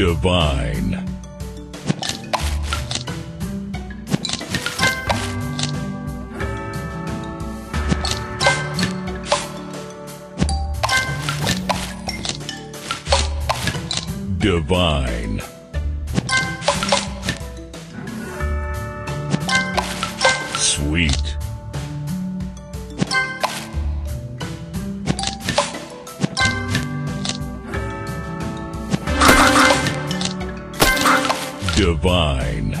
Divine. Divine. Sweet. Divine.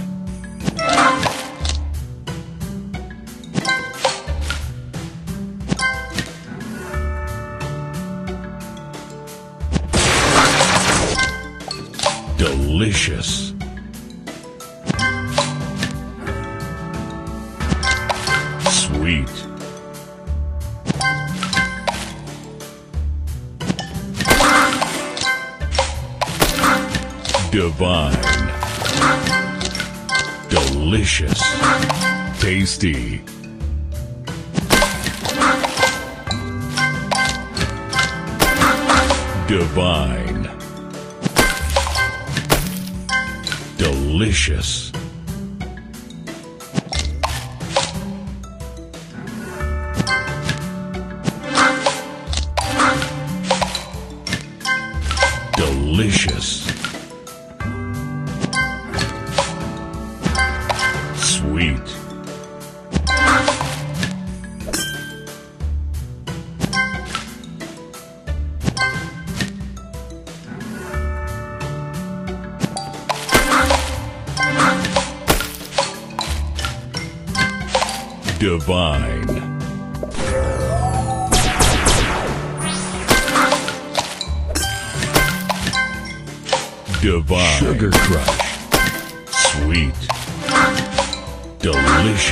Delicious. Sweet. Divine. Delicious. Tasty. Divine. Delicious. Delicious. Sweet. Divine. Divine. Sugar Crush. Sweet. Delicious.